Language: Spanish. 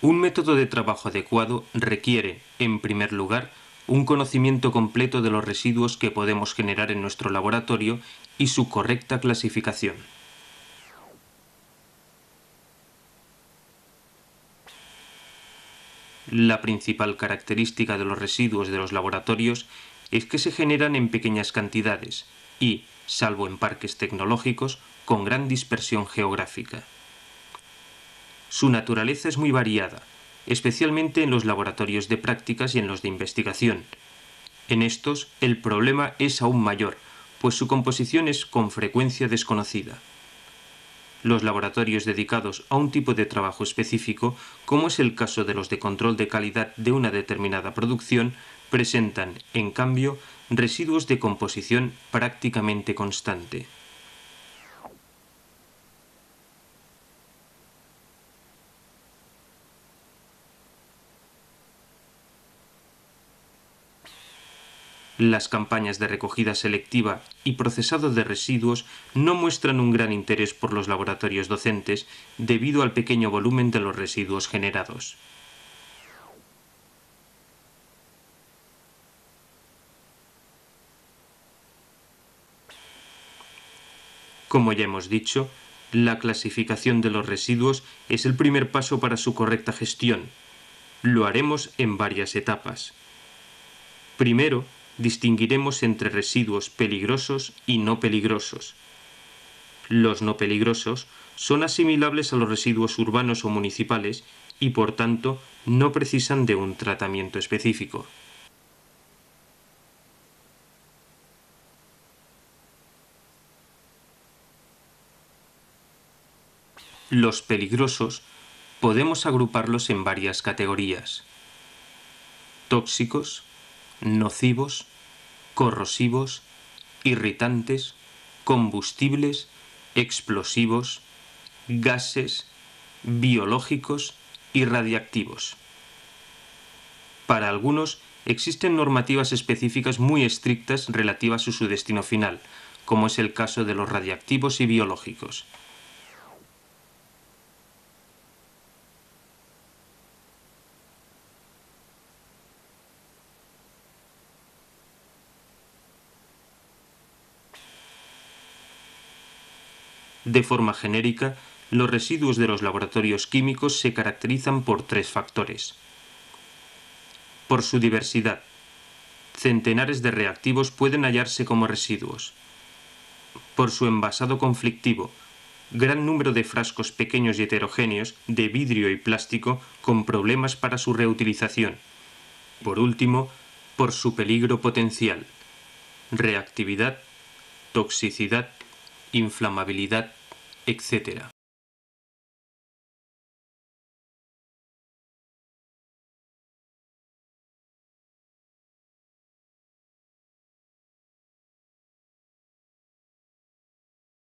Un método de trabajo adecuado requiere, en primer lugar, un conocimiento completo de los residuos que podemos generar en nuestro laboratorio y su correcta clasificación. La principal característica de los residuos de los laboratorios es que se generan en pequeñas cantidades y, salvo en parques tecnológicos, con gran dispersión geográfica. Su naturaleza es muy variada, especialmente en los laboratorios de prácticas y en los de investigación. En estos, el problema es aún mayor, pues su composición es con frecuencia desconocida. Los laboratorios dedicados a un tipo de trabajo específico, como es el caso de los de control de calidad de una determinada producción, presentan, en cambio, residuos de composición prácticamente constante. Las campañas de recogida selectiva y procesado de residuos no muestran un gran interés por los laboratorios docentes debido al pequeño volumen de los residuos generados. Como ya hemos dicho, la clasificación de los residuos es el primer paso para su correcta gestión. Lo haremos en varias etapas. Primero, distinguiremos entre residuos peligrosos y no peligrosos. Los no peligrosos son asimilables a los residuos urbanos o municipales y por tanto no precisan de un tratamiento específico. Los peligrosos podemos agruparlos en varias categorías. Tóxicos, nocivos, corrosivos, irritantes, combustibles, explosivos, gases, biológicos y radiactivos. Para algunos existen normativas específicas muy estrictas relativas a su destino final, como es el caso de los radiactivos y biológicos. De forma genérica, los residuos de los laboratorios químicos se caracterizan por tres factores. Por su diversidad. Centenares de reactivos pueden hallarse como residuos. Por su envasado conflictivo. Gran número de frascos pequeños y heterogéneos de vidrio y plástico con problemas para su reutilización. Por último, por su peligro potencial. Reactividad, toxicidad inflamabilidad, etc.